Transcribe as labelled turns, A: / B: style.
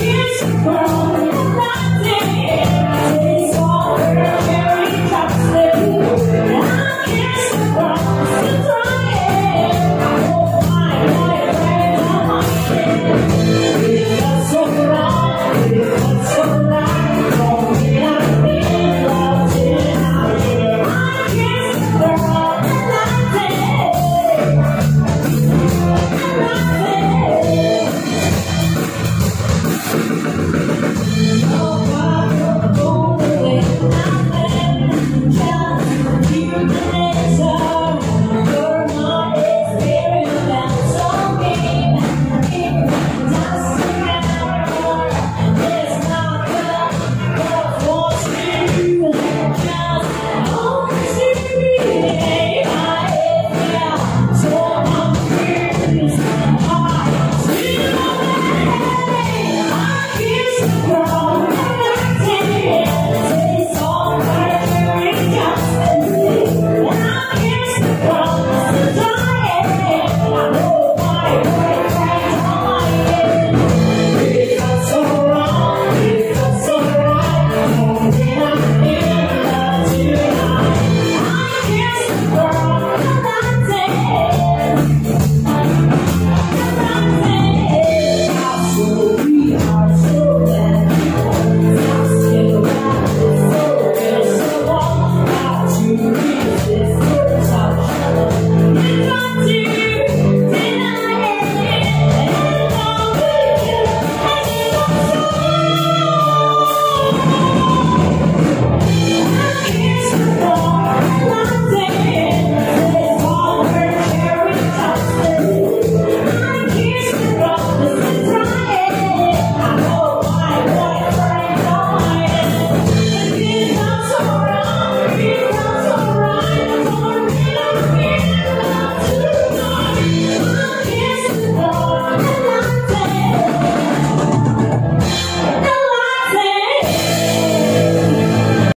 A: Here's the.